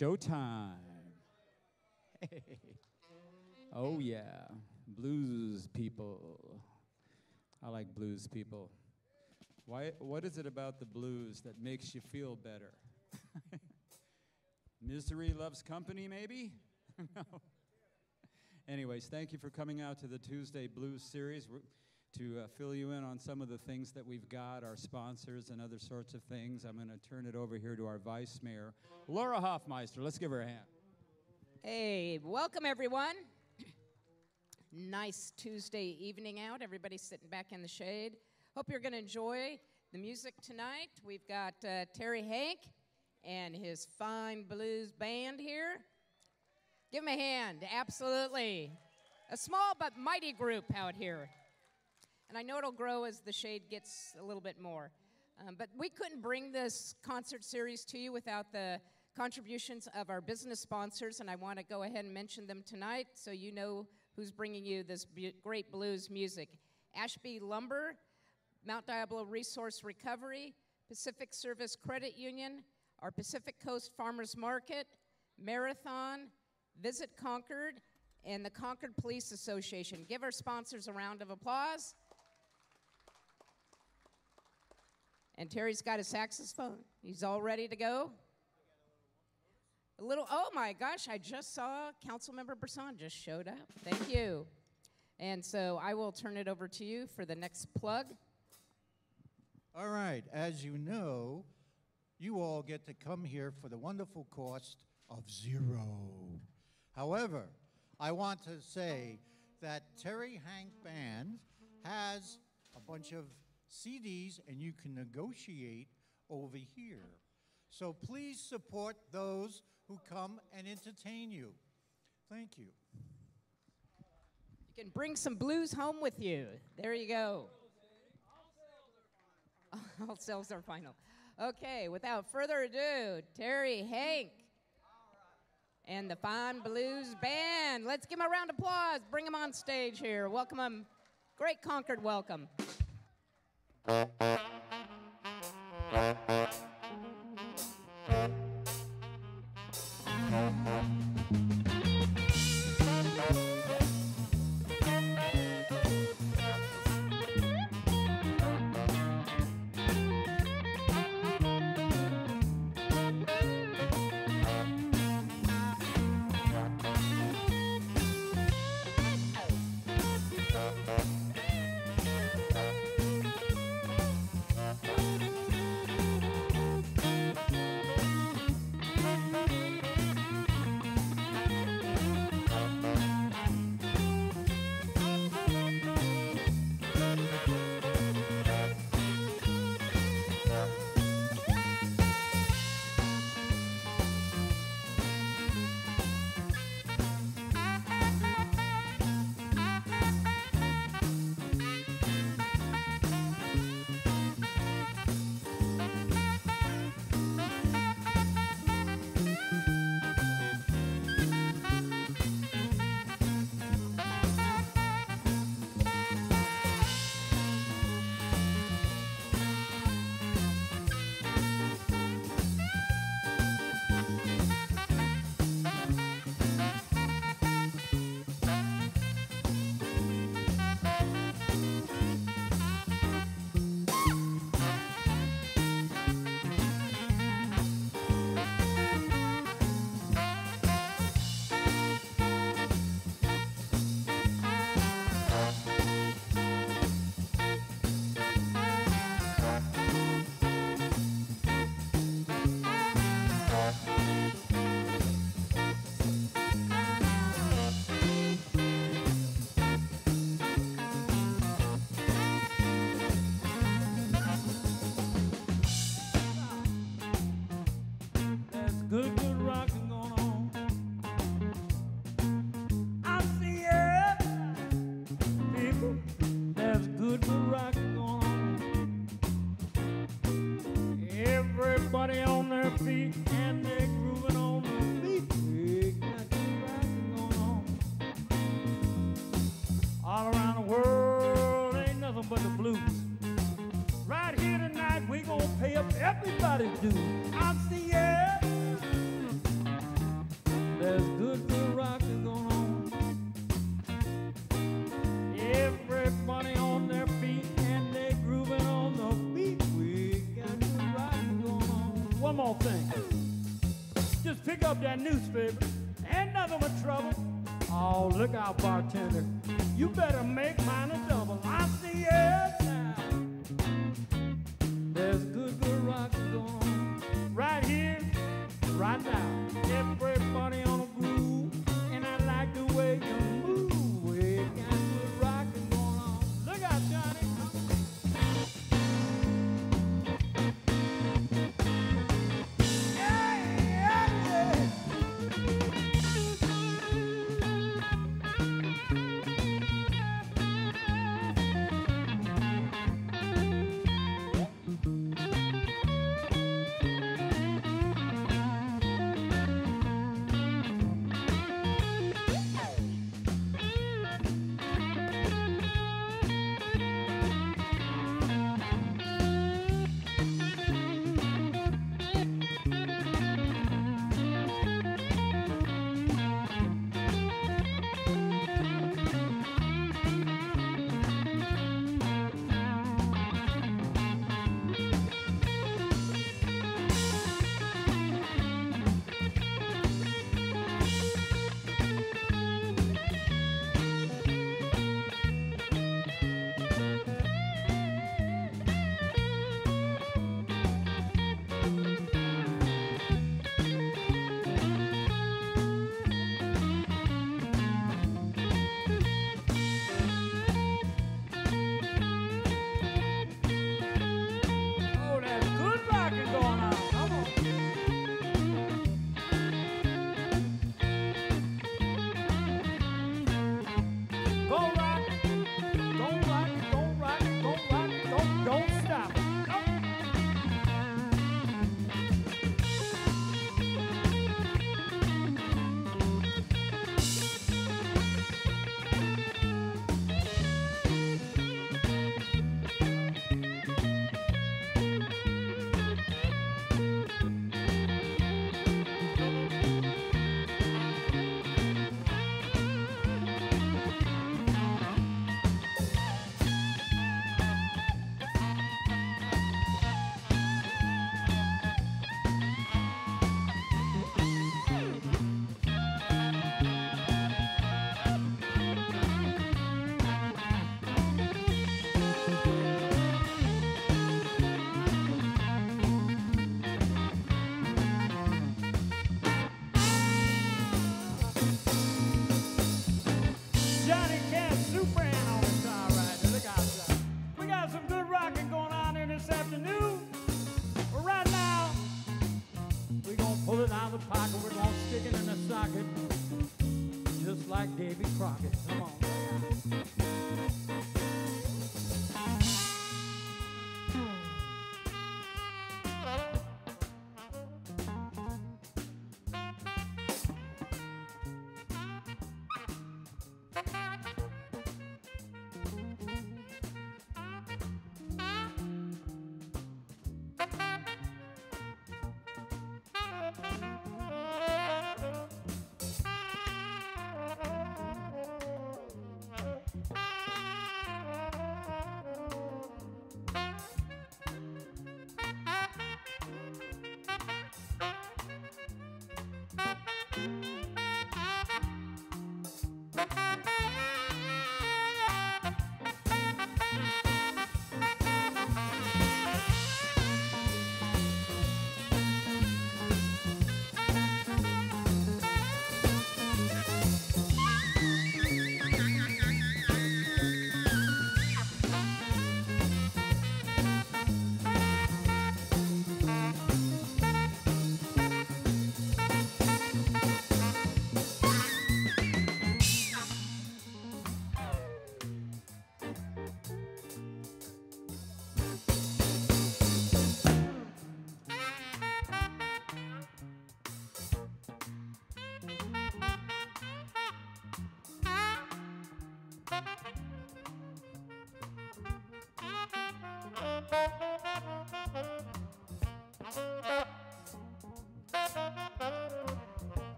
Showtime. Hey. Oh, yeah. Blues people. I like blues people. Why, what is it about the blues that makes you feel better? Misery loves company, maybe? no. Anyways, thank you for coming out to the Tuesday Blues series to uh, fill you in on some of the things that we've got, our sponsors and other sorts of things. I'm going to turn it over here to our Vice Mayor, Laura Hoffmeister. Let's give her a hand. Hey, welcome everyone. nice Tuesday evening out. Everybody's sitting back in the shade. Hope you're going to enjoy the music tonight. We've got uh, Terry Hanck and his fine blues band here. Give him a hand. Absolutely. A small but mighty group out here and I know it'll grow as the shade gets a little bit more. Um, but we couldn't bring this concert series to you without the contributions of our business sponsors, and I want to go ahead and mention them tonight so you know who's bringing you this great blues music. Ashby Lumber, Mount Diablo Resource Recovery, Pacific Service Credit Union, our Pacific Coast Farmers Market, Marathon, Visit Concord, and the Concord Police Association. Give our sponsors a round of applause. And Terry's got his saxophone. He's all ready to go. A little, oh my gosh, I just saw Councilmember Birsan just showed up. Thank you. And so I will turn it over to you for the next plug. All right, as you know, you all get to come here for the wonderful cost of zero. However, I want to say that Terry Hanck Band has a bunch of CDs and you can negotiate over here. So please support those who come and entertain you. Thank you. You can bring some blues home with you. There you go. All sales are final. Okay, without further ado, Terry Hanck and the Fine Blues Band. Let's give them a round of applause. Bring them on stage here. Welcome them. Great Concord welcome. Thank you. Everybody's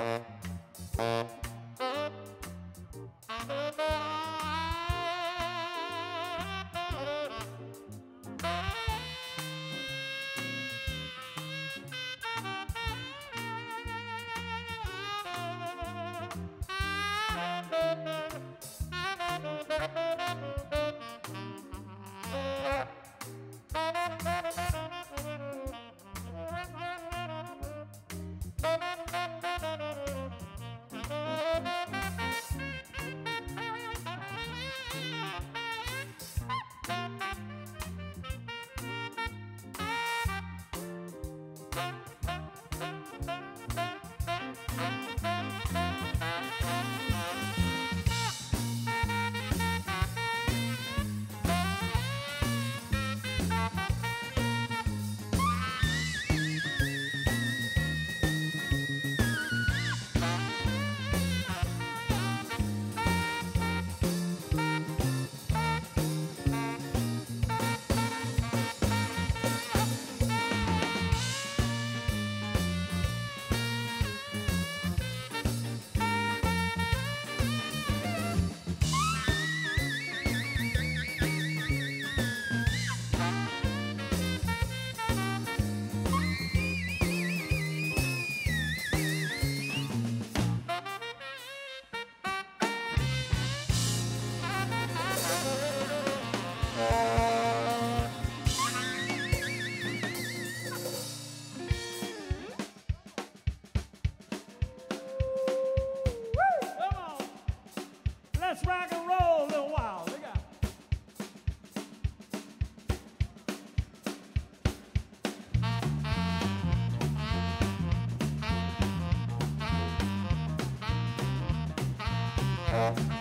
Uh-huh. Flatfoot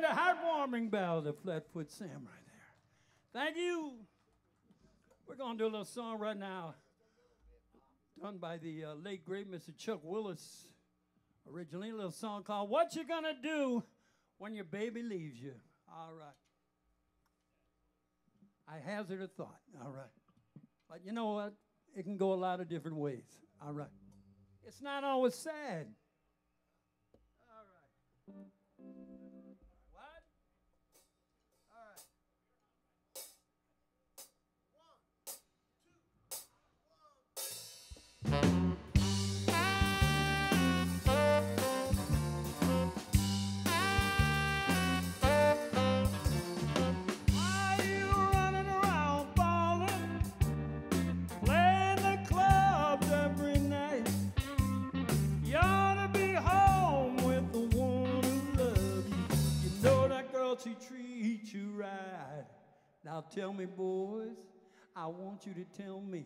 the tender, heartwarming ballad of Flatfoot Sam right there. Thank you. We're going to do a little song right now, done by the uh, late great Mr. Chuck Willis. Originally, a little song called "What You Gonna Do When Your Baby Leaves You." All right. I hazard a thought. All right. But you know what? It can go a lot of different ways. All right. It's not always sad. All right. Now tell me, boys, I want you to tell me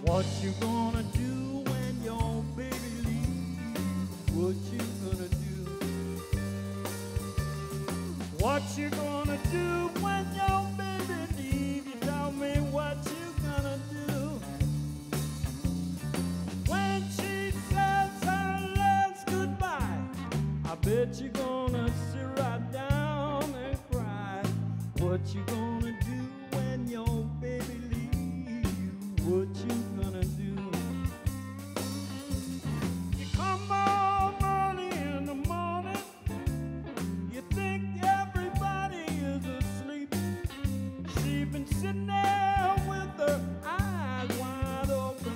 what you gonna do when your baby leaves. What you gonna do? What you gonna do when your baby leaves? You tell me what you gonna do. When she says her last goodbye, I bet you're gonna sit What you gonna do when your baby leaves you? What you gonna do? You come home early in the morning. You think everybody is asleep. She's been sitting there with her eyes wide open,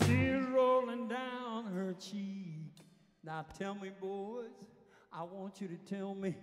tears rolling down her cheek. Now tell me, boys, I want you to tell me.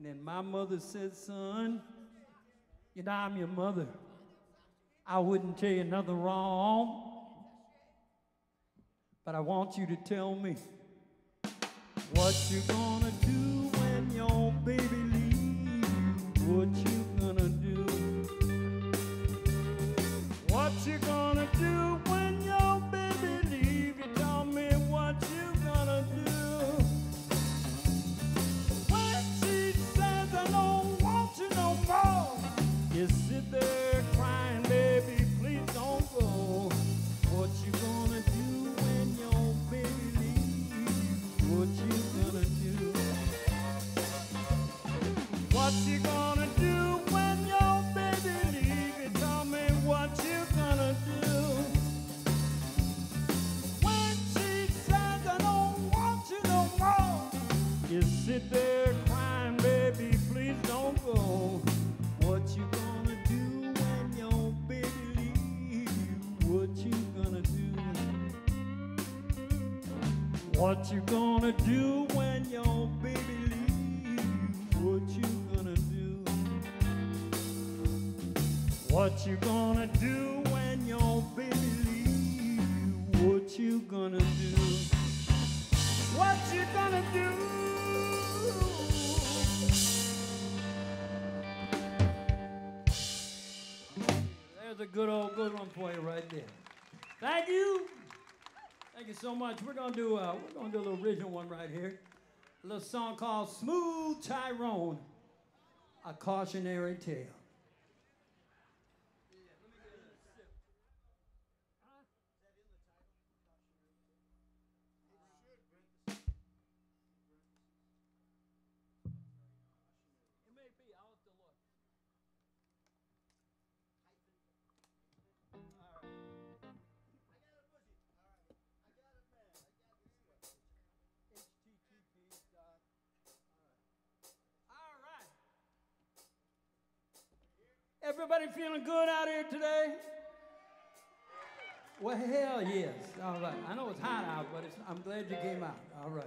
And then my mother said, son, you know I'm your mother. I wouldn't tell you nothing wrong. But I want you to tell me what you gonna do when your baby leaves? What What you gonna do when your baby leaves? What you gonna do? What you gonna do when your baby leaves? What you gonna do? What you gonna do? There's a good old good one for you right there. Thank you. Thank you so much. We're gonna do a we're gonna do a little original one right here. A little song called Smooth Tyrone, a cautionary tale. Everybody feeling good out here today? Well, hell yes. All right. I know it's hot out, but I'm glad you came out. All right.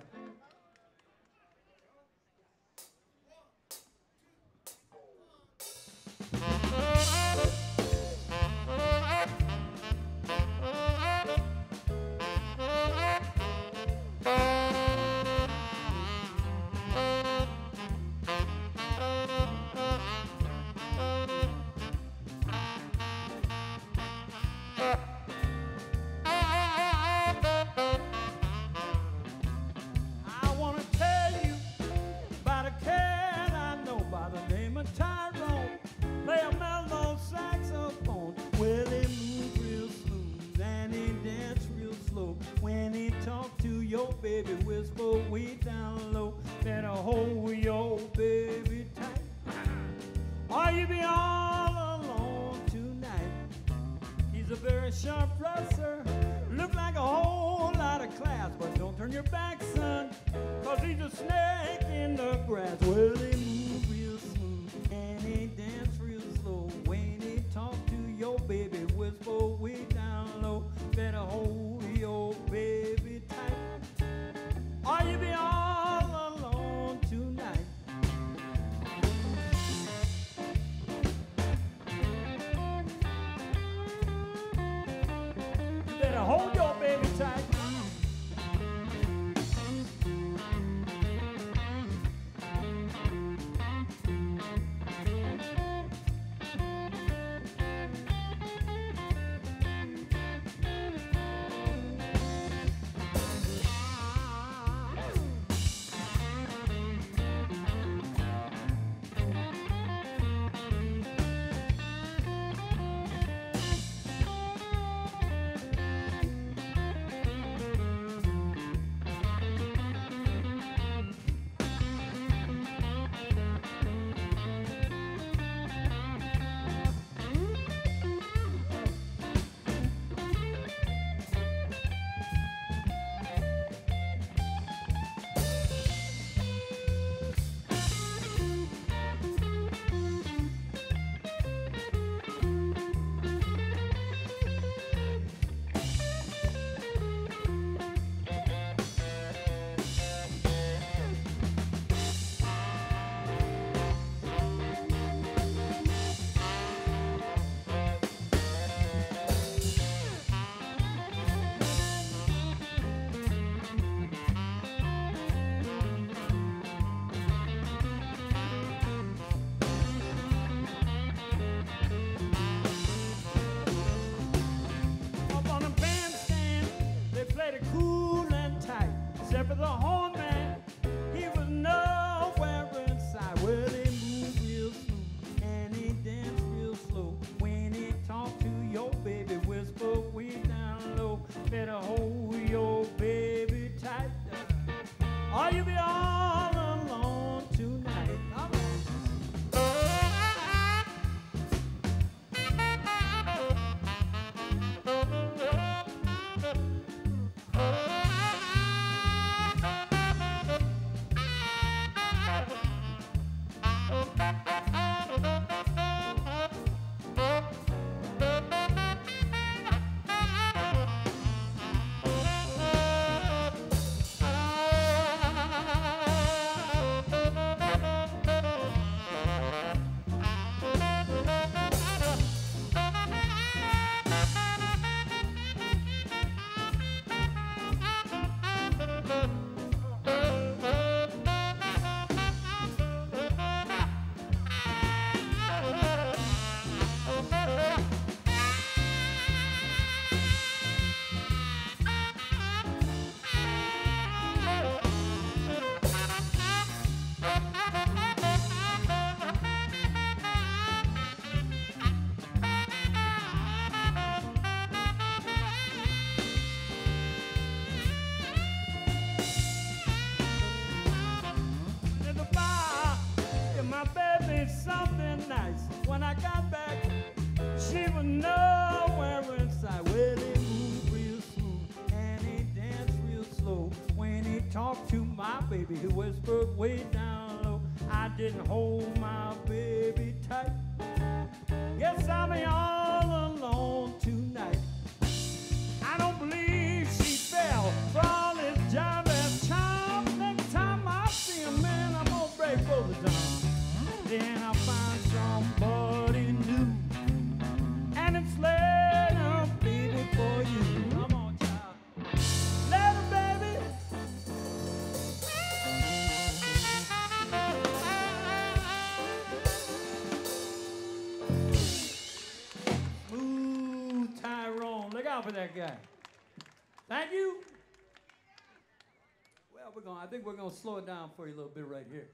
To slow it down for you a little bit right here.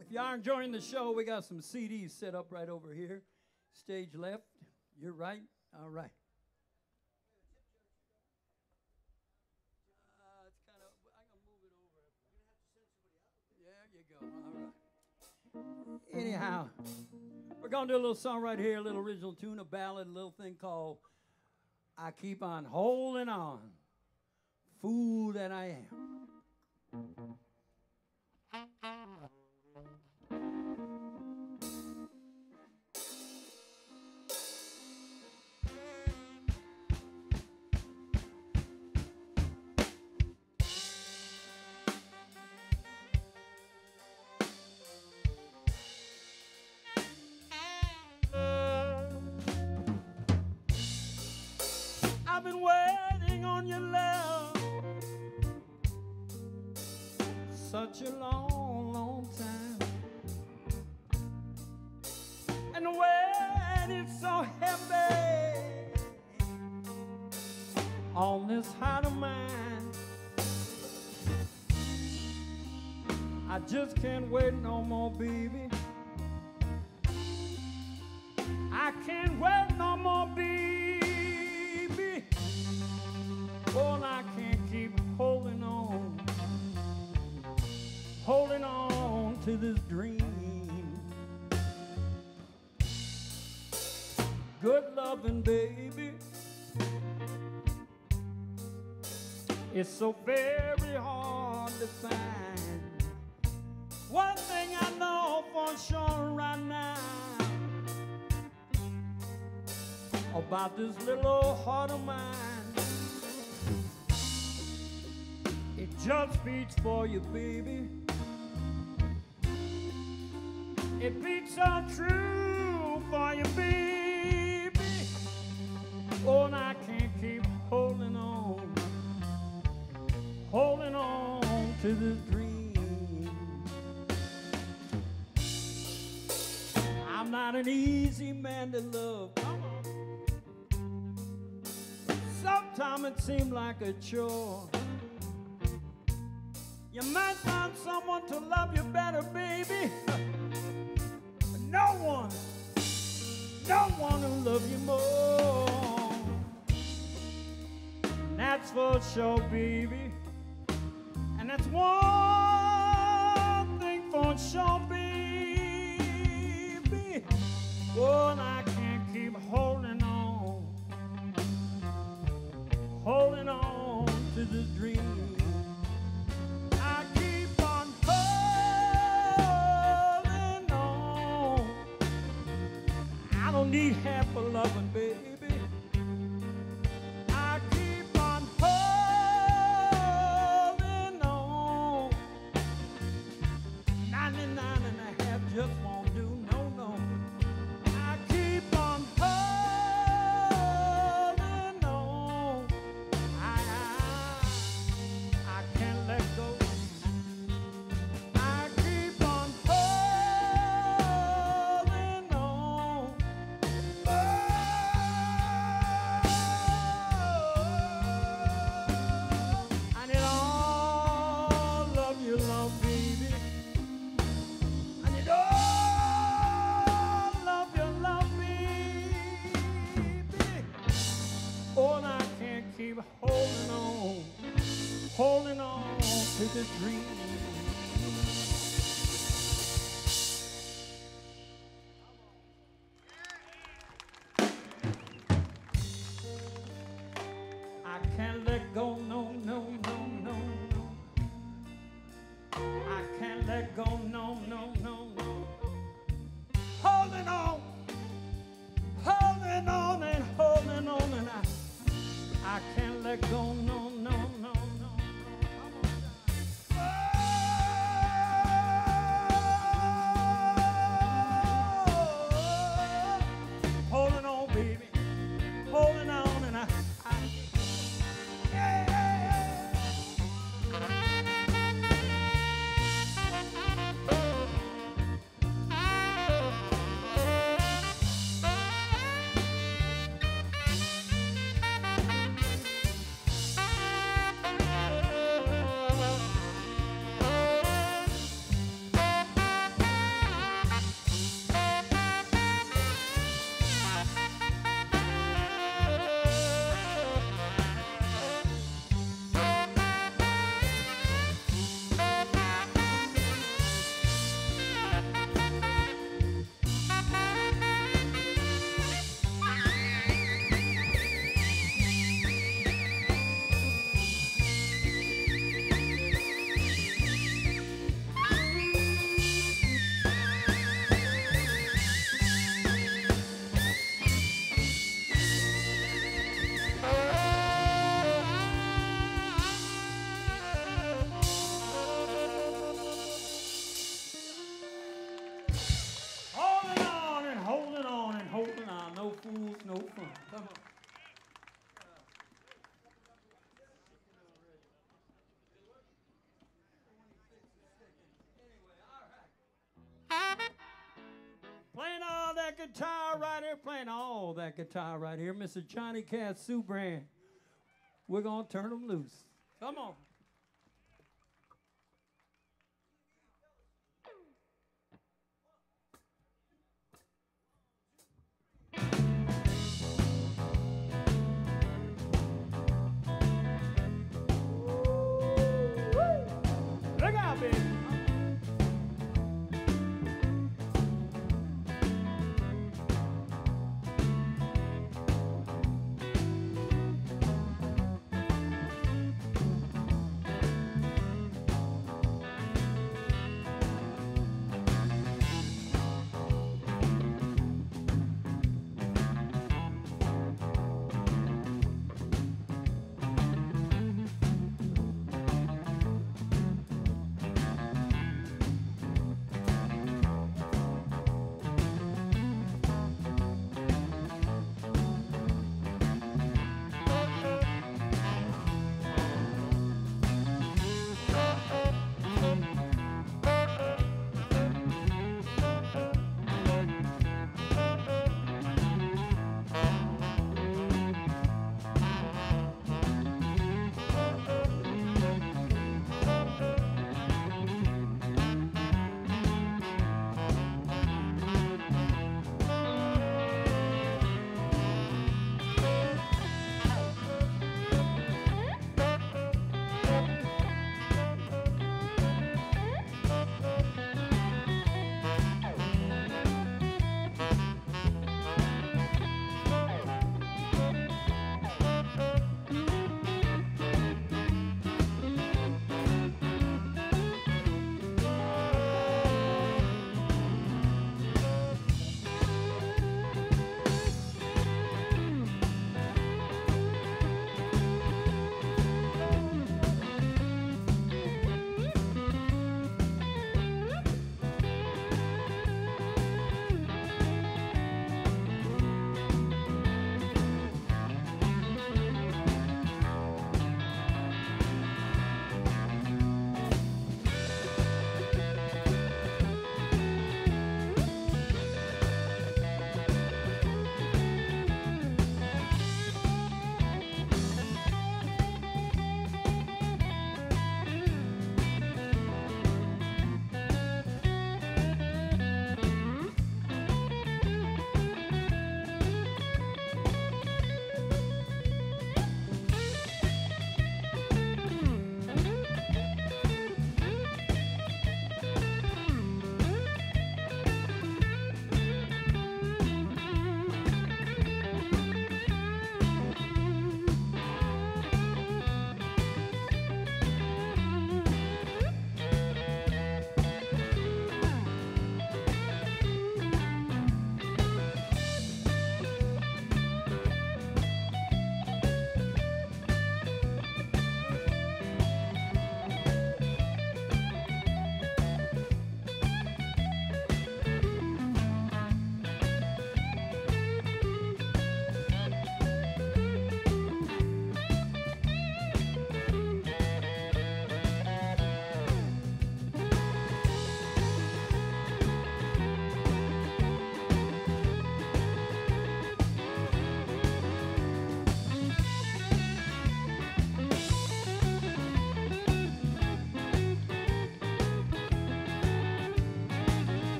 If you are enjoying the show, we got some CDs set up right over here. Stage left, you're right. All right. Uh. Anyhow, we're gonna do a little song right here, a little original tune, a ballad, a little thing called "I Keep On Holding On." Fool that I am. Just can't wait no more, baby. I can't wait no more, baby. Oh, I can't keep holding on, holding on to this dream. Good loving, baby. It's so very about this little old heart of mine. It just beats for you, baby. It beats so true for you, baby. It seems like a chore. You might find someone to love you better, baby. But no one, no one will love you more. And that's for sure, baby. And that's one thing for sure, baby. Oh, I this dream. guitar right here, playing all that guitar right here, Mr. Johnny Cat Sue Brand. We're going to turn them loose. Come on.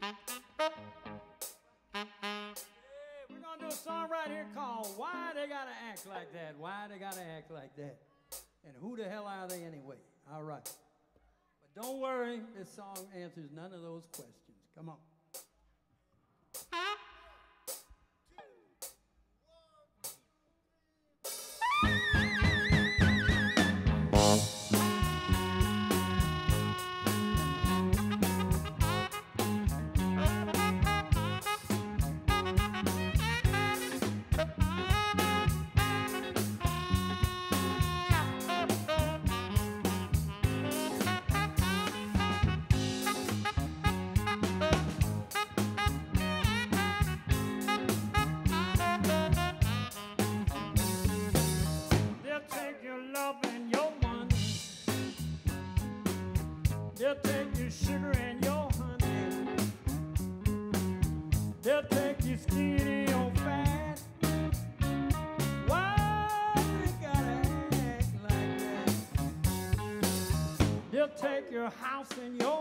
We're gonna do a song right here called Why They Gotta Act Like That. Why They Gotta Act Like That. And who the hell are they anyway? All right. But don't worry, this song answers none of those questions. Come on. Sugar and your honey. They'll take your skinny or fat. Why they gotta act like that? They'll take your house and your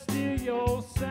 steal your saxophone.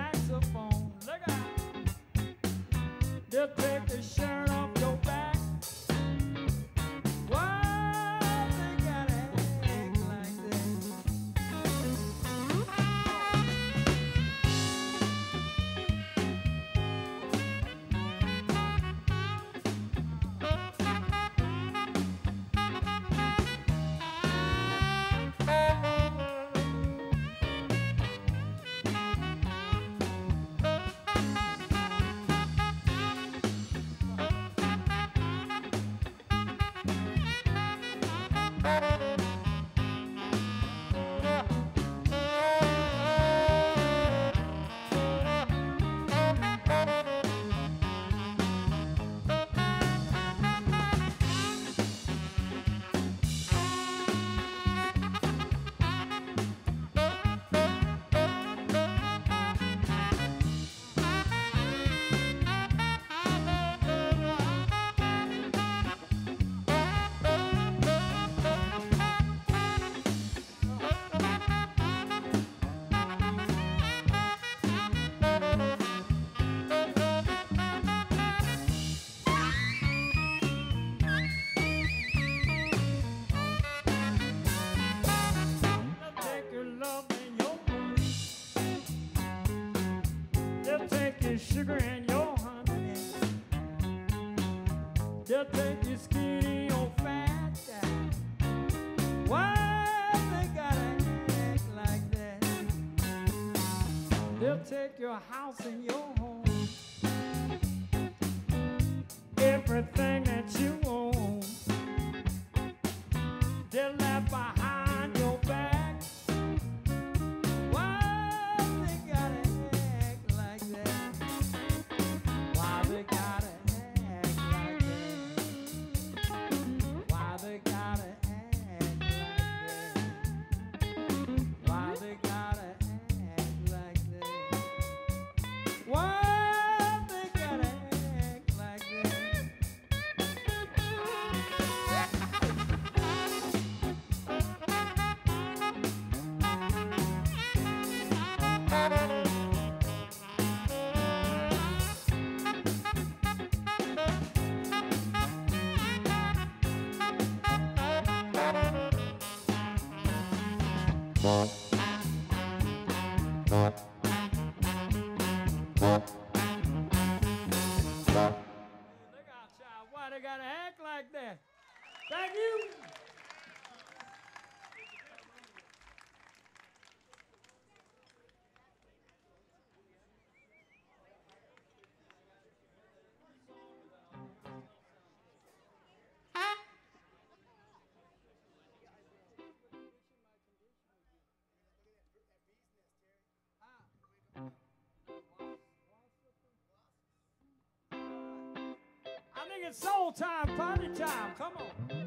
Sugar and your honey. They'll take your skinny or fat. Why they gotta act like that? They'll take your house and your I think it's soul time, party time. Come on.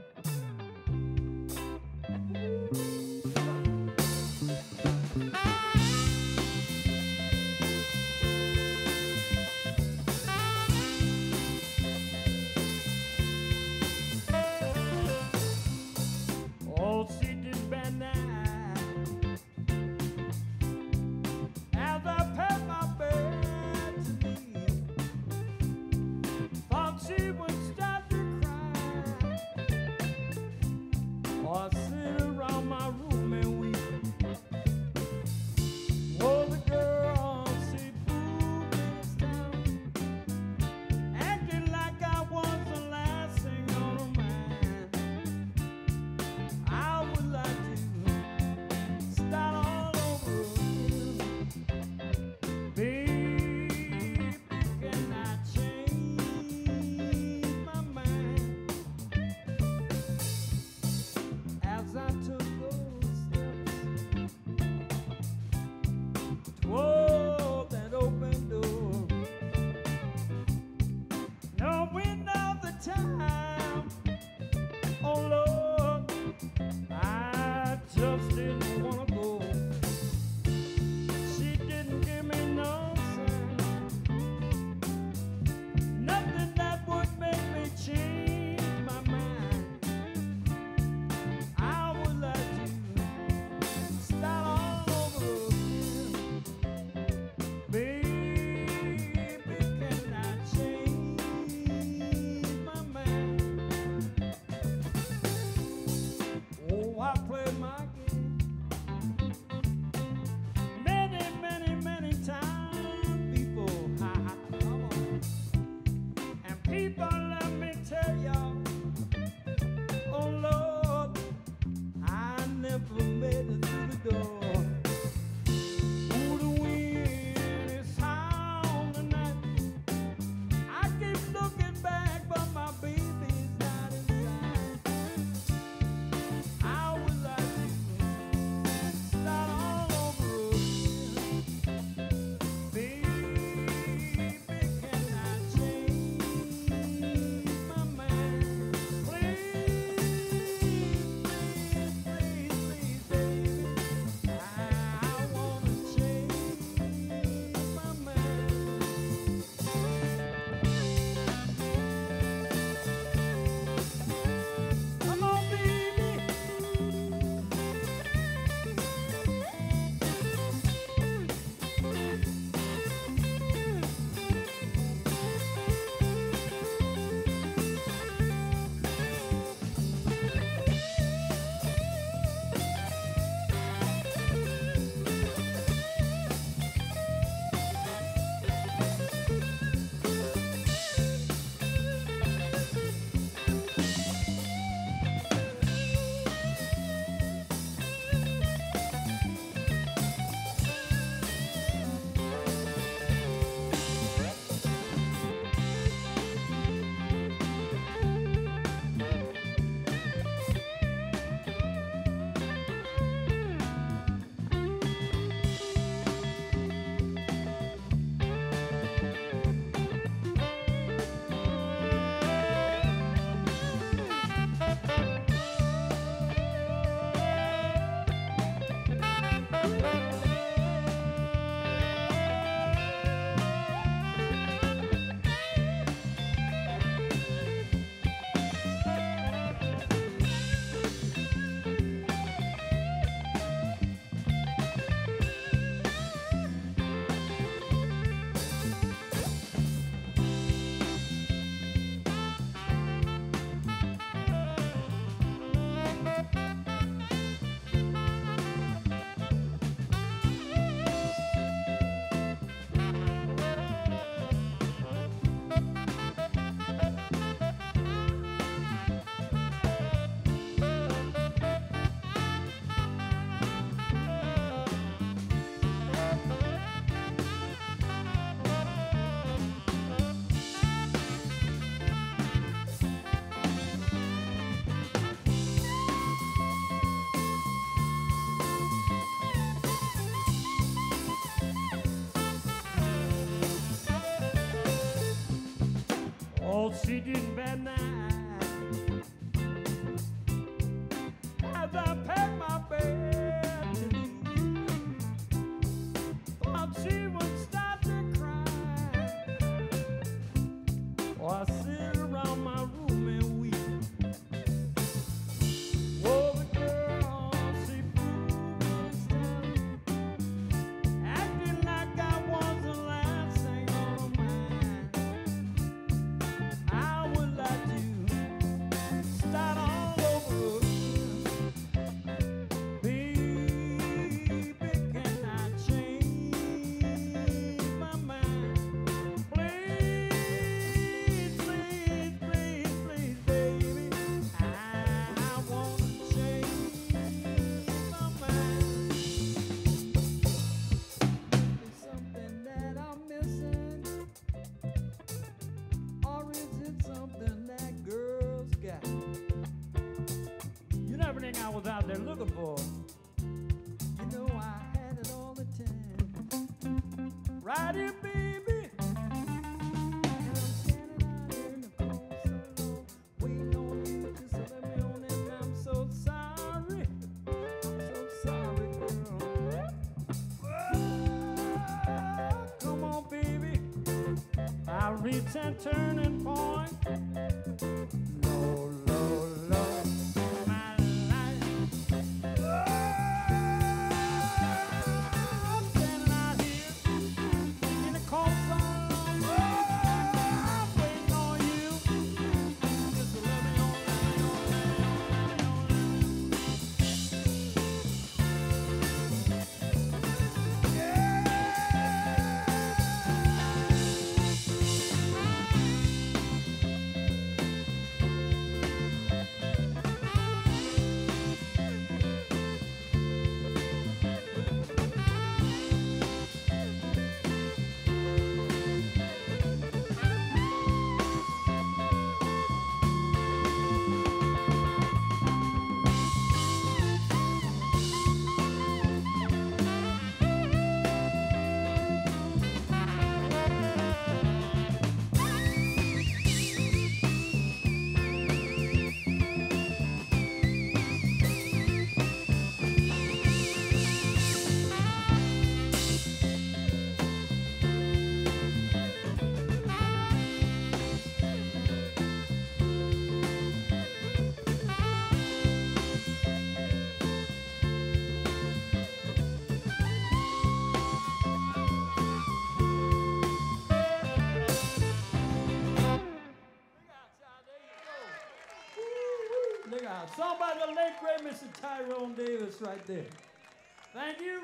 It's and turning right there. Thank you.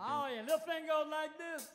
Oh, yeah, little thing goes like this.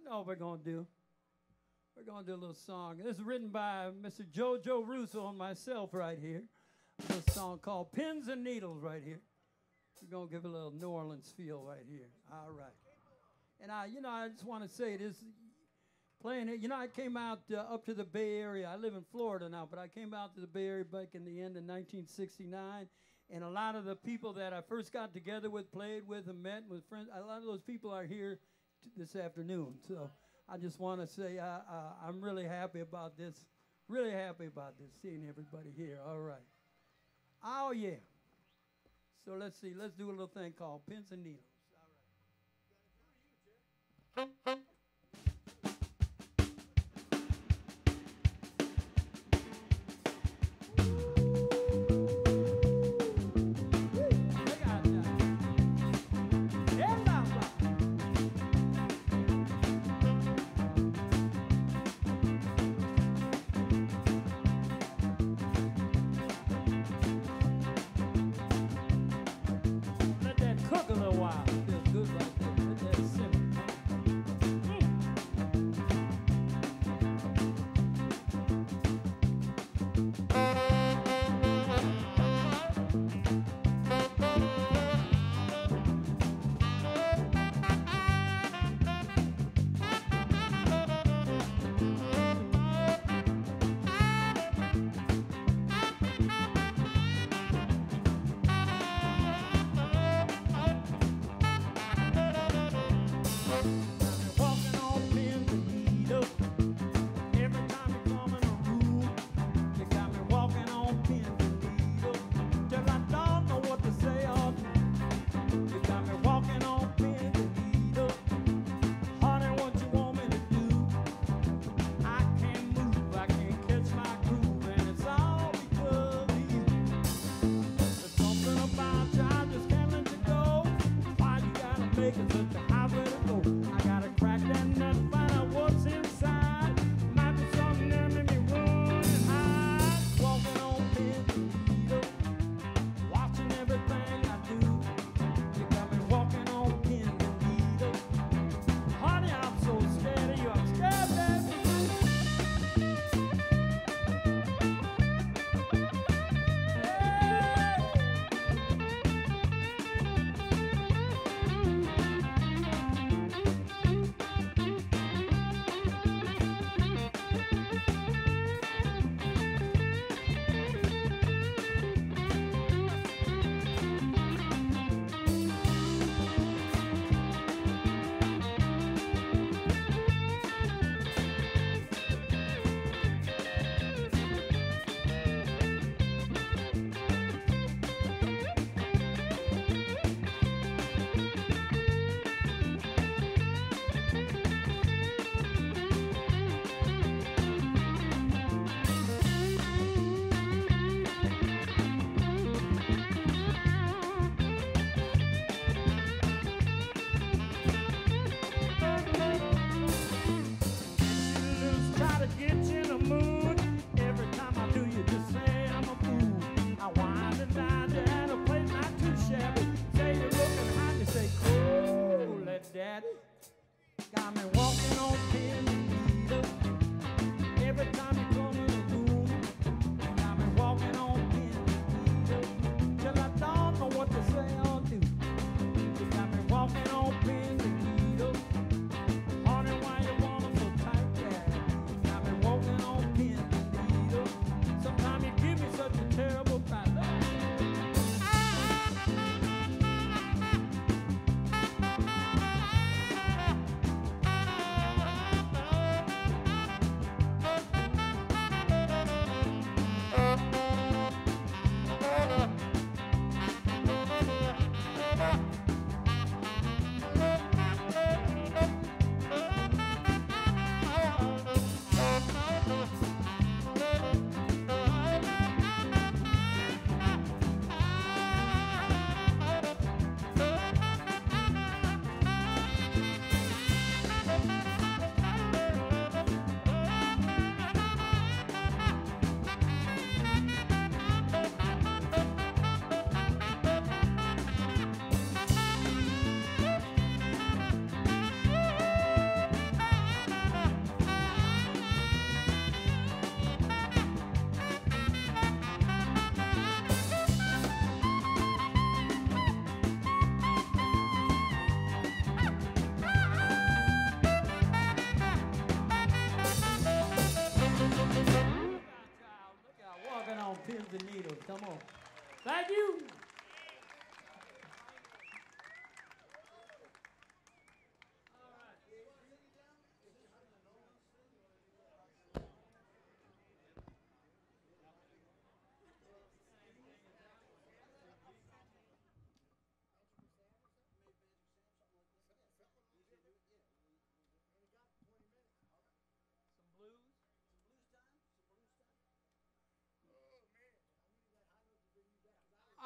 I know what we're gonna do. We're gonna do a little song. This is written by Mr. Jojo Russo and myself right here. A song called Pins and Needles right here. We're gonna give it a little New Orleans feel right here. All right. And I, you know, I just want to say this, playing it. You know, I came out uh, up to the Bay Area. I live in Florida now, but I came out to the Bay Area back in the end of 1969. And a lot of the people that I first got together with, played with, and met with friends, a lot of those people are here this afternoon. So I just want to say uh, I'm really happy about this. Really happy about this, seeing everybody here. All right. Oh, yeah. So let's see. Let's do a little thing called pins and needles. Look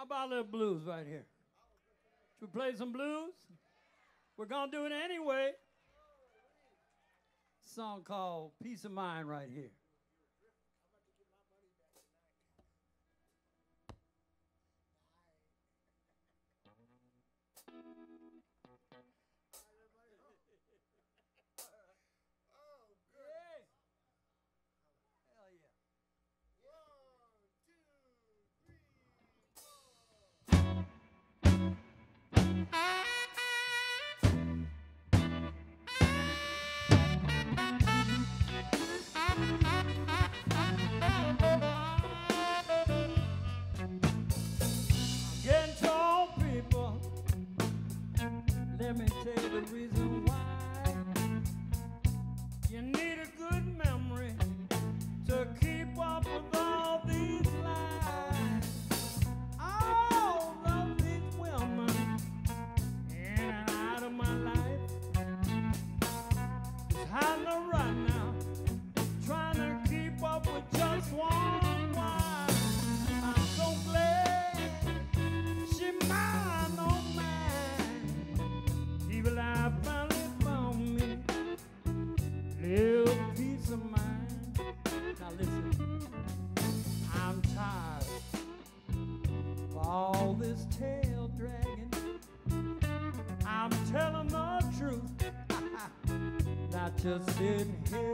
How about a little blues right here? Should we play some blues? We're going to do it anyway. Song called Peace of Mind right here. just sitting here.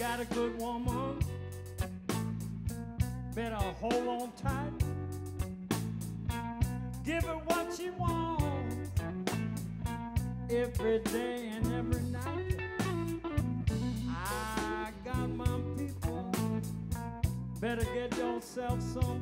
Got a good woman, better hold on tight. Give her what she wants every day and every night. I got my people, better get yourself some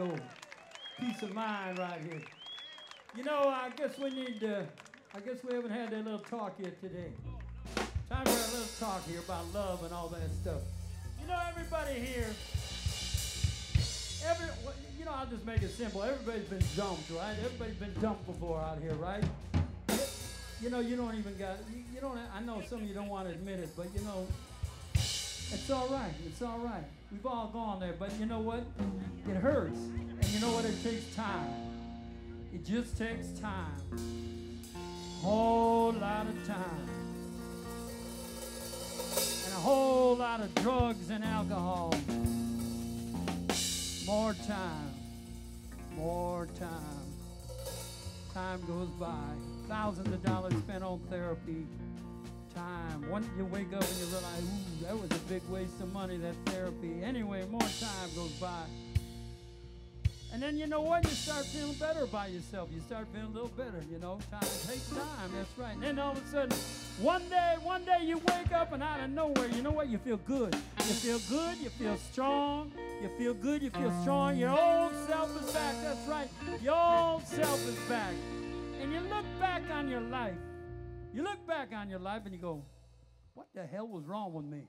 go. Peace of mind right here. You know, I guess we need to, I guess we haven't had that little talk yet today. Time for a little talk here about love and all that stuff. You know, everybody here, every, you know, I'll just make it simple. Everybody's been dumped, right? Everybody's been dumped before out here, right? You know, you don't even got, you, you don't, I know some of you don't want to admit it, but you know, it's all right. It's all right. We've all gone there, but you know what? It hurts. And you know what? It takes time. It just takes time. A whole lot of time. And a whole lot of drugs and alcohol. More time. More time. Time goes by. Thousands of dollars spent on therapy time. Once you wake up and you realize, ooh, that was a big waste of money, that therapy. Anyway, more time goes by. And then you know what? You start feeling better about yourself. You start feeling a little better, you know. Time takes time, that's right. And then all of a sudden, one day, one day you wake up and out of nowhere, you know what? You feel good. You feel good, you feel strong, you feel good, you feel strong. Your old self is back, that's right. Your old self is back. And you look back on your life. You look back on your life and you go, what the hell was wrong with me?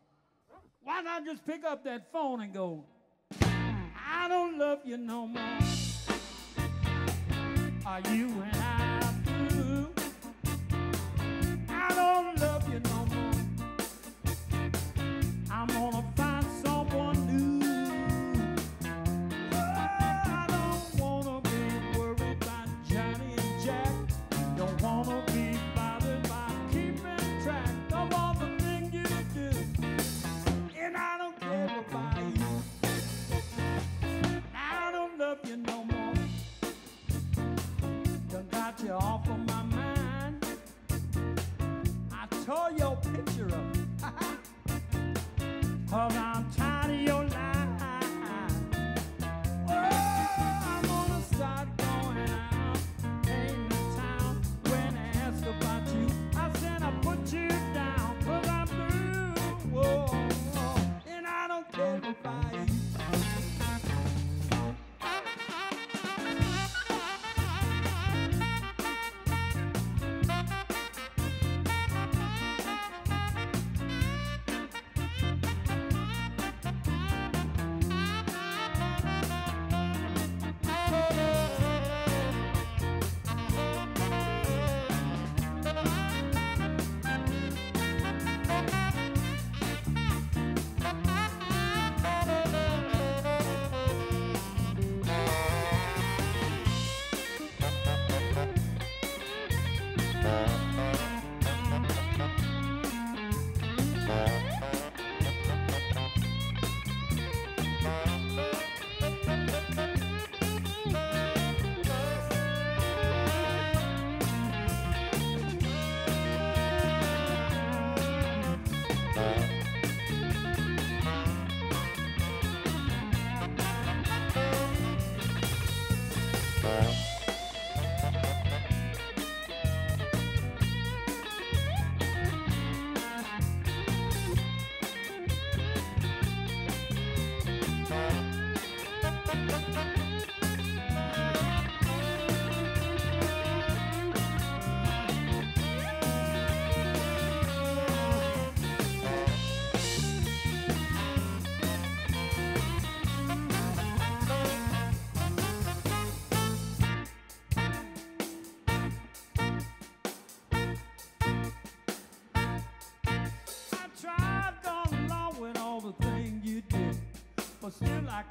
Why not just pick up that phone and go, hmm, I don't love you no more. Are you with you no more. Got you off of my mind. I tore your picture up.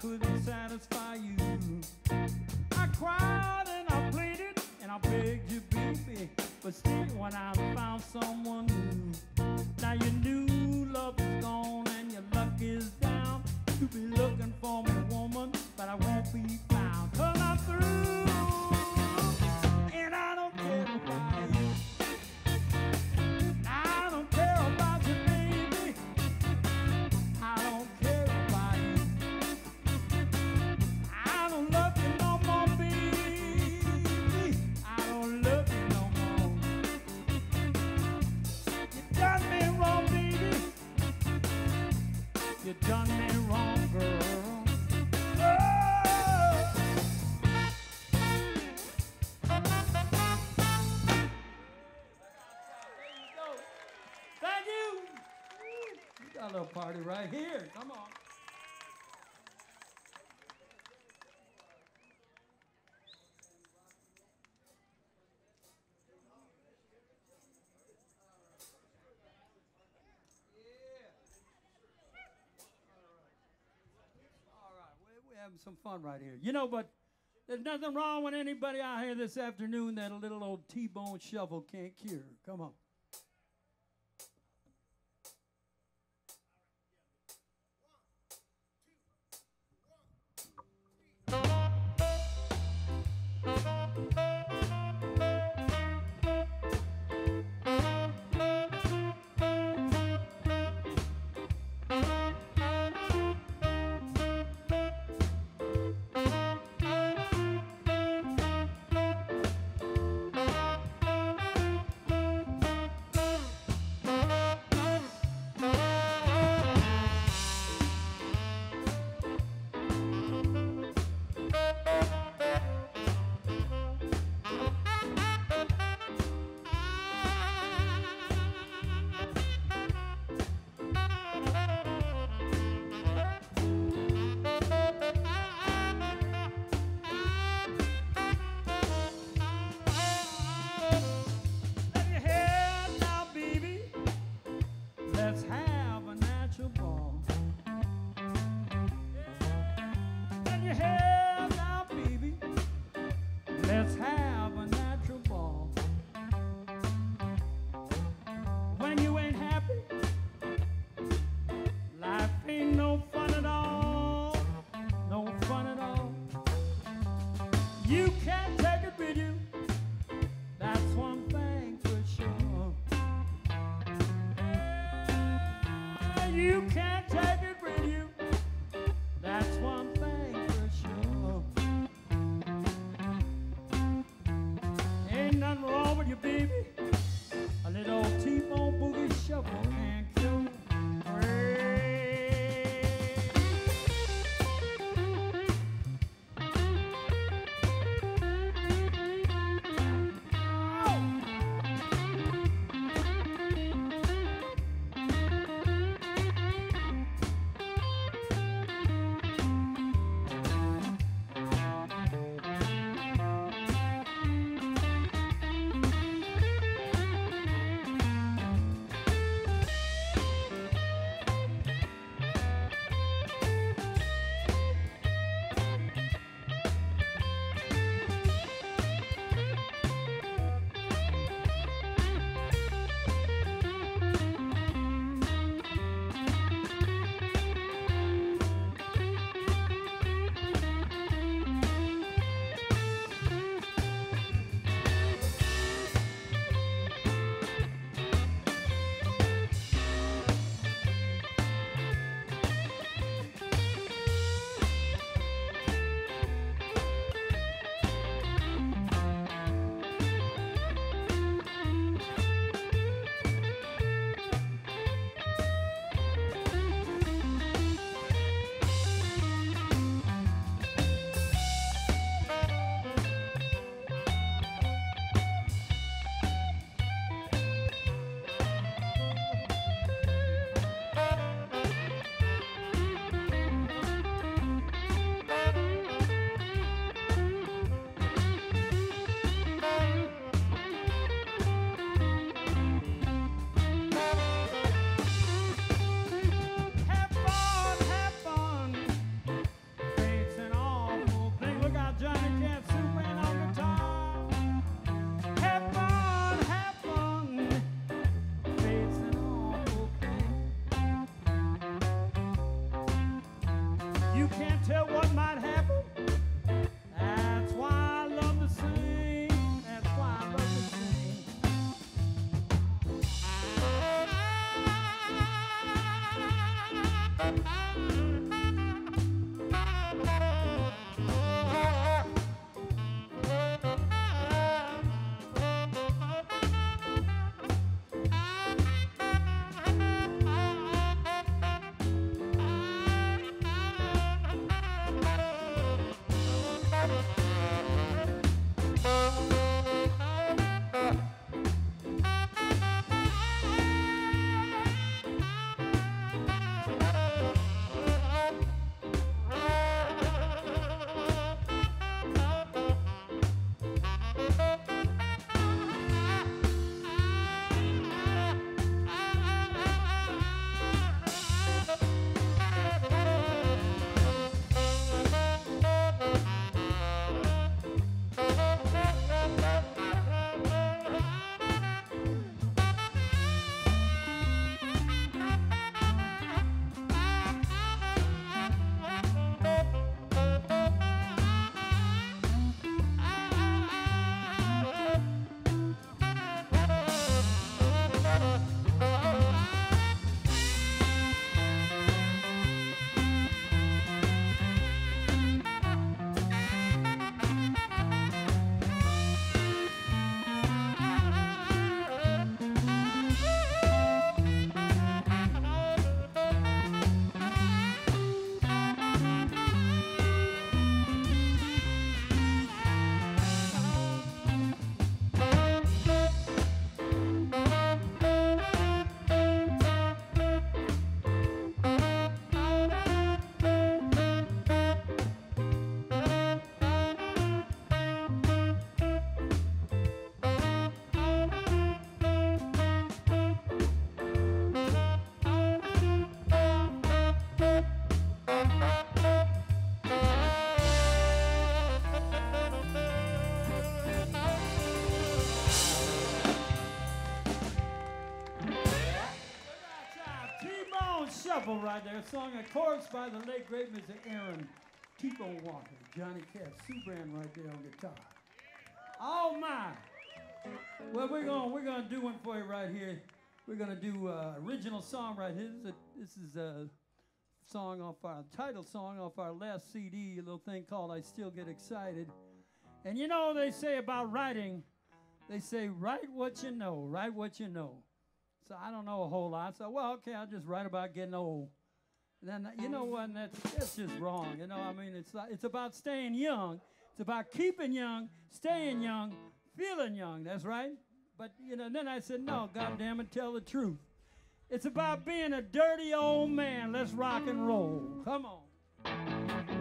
couldn't satisfy. having some fun right here. You know, but there's nothing wrong with anybody out here this afternoon that a little old T-Bone Shuffle can't cure. Come on. Happen. Song of course by the late great Mr. Aaron T-Bone Walker. Johnny Cat, Sue Brand right there on guitar. Oh my! Well, we're gonna we're gonna do one for you right here. We're gonna do uh, original song right here. This is, a, this is a song off our title song off our last CD, a little thing called "I Still Get Excited." And you know they say about writing, they say write what you know, write what you know. So I don't know a whole lot. So well, okay, I'll just write about getting old. Then you know what? That's that's just wrong. You know, I mean, it's like, it's about staying young. It's about keeping young, staying uh-huh. young, feeling young. That's right. But you know, then I said, no, God damn it, tell the truth. It's about being a dirty old man. Let's rock and roll. Come on.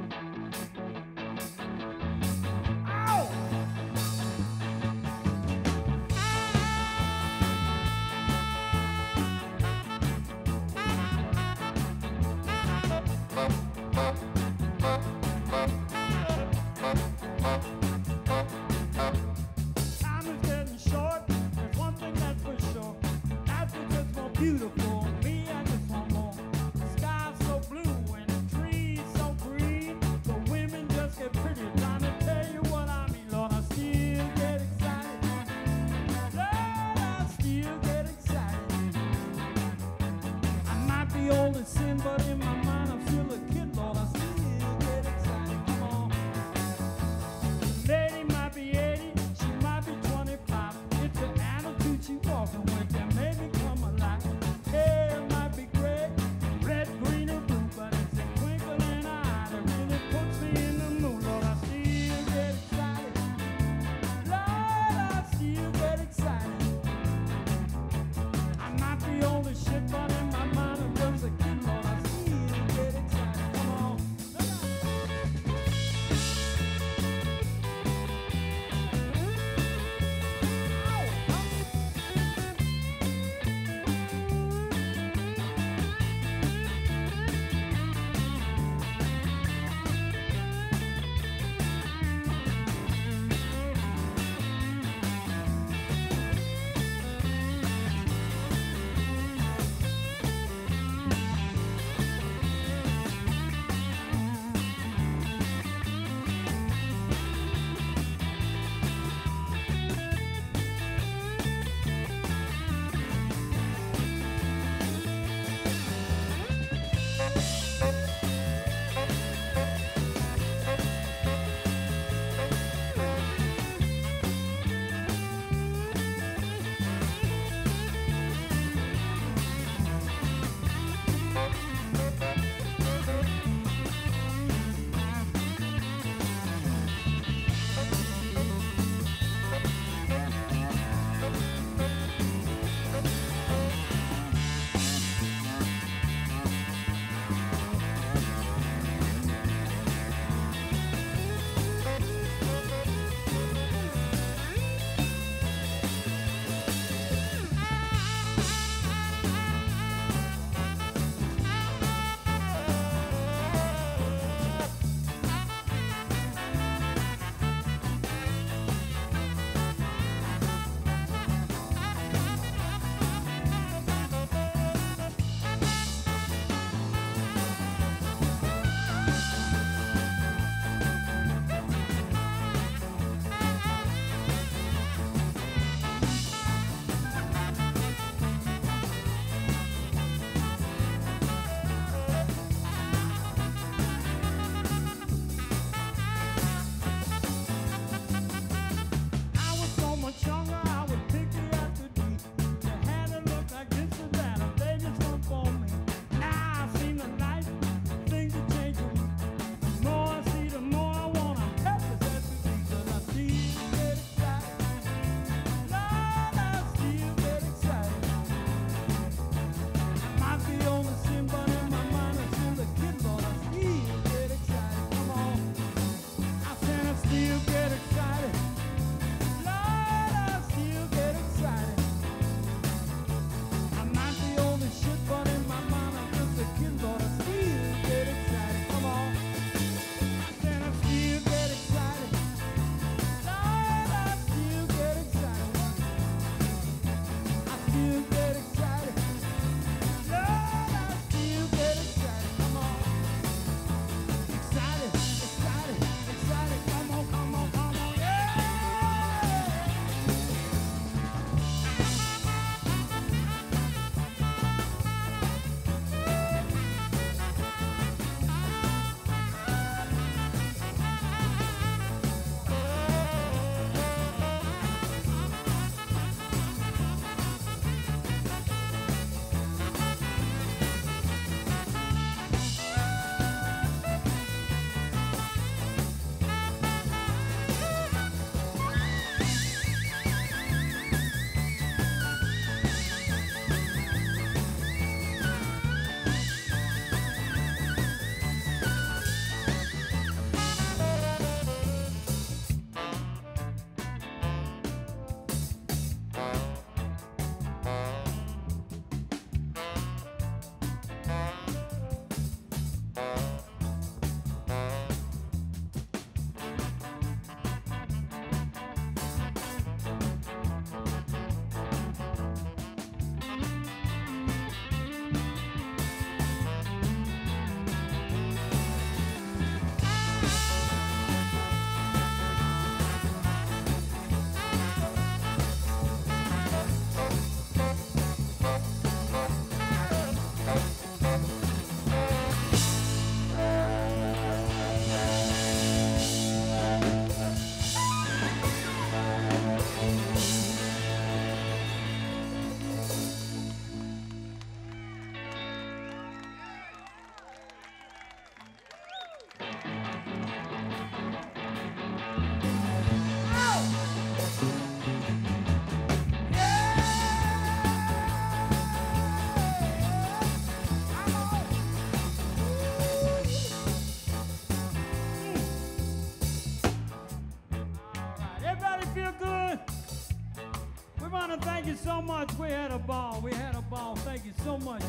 So much. We had a ball. We had a ball. Thank you so much.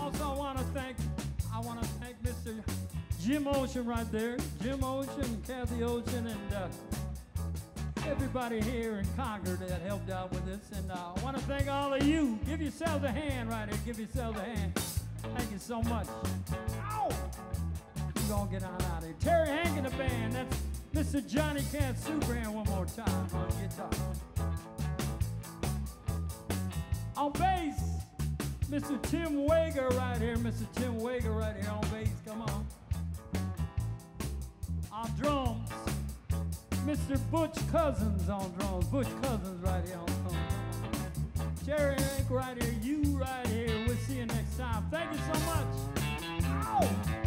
Also, I want to thank I want to thank Mr. Jim Ocean right there. Jim Ocean, Kathy Ocean, and uh, everybody here in Concord that helped out with this. And uh, I want to thank all of you. Give yourselves a hand right here. Give yourselves a hand. Thank you so much. Ow! We're going to get on out of here. Terry Hanck and the band. That's Mr. Johnny Cat Soubrand one more time on guitar. On bass, Mr. Tim Wagar right here. Mr. Tim Wagar right here on bass. Come on. On drums, Mr. Butch Cousins on drums. Butch Cousins right here on drums. Terry Hanck right here. You right here. We'll see you next time. Thank you so much. Ow!